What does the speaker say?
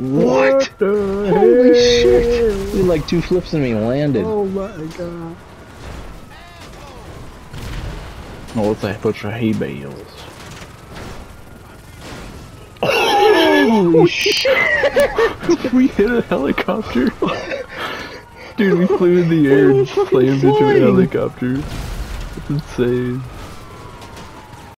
What? the Holy heck? shit! We like two flips and we landed. Oh my god. Oh, what's that bunch of hay bales. Holy shit! we hit a helicopter. Dude, we flew in the air and slammed into a helicopter. It's insane.